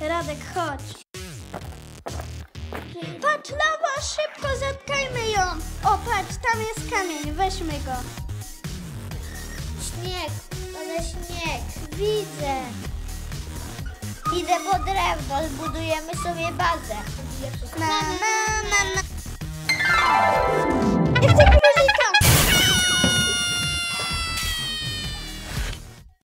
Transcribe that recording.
Radek, chodź. Patrz, lawa, szybko zatkajmy ją. O, patrz, tam jest kamień, weźmy go. Śnieg, ale śnieg. Widzę. Idę po drewno, zbudujemy sobie bazę. Na, na.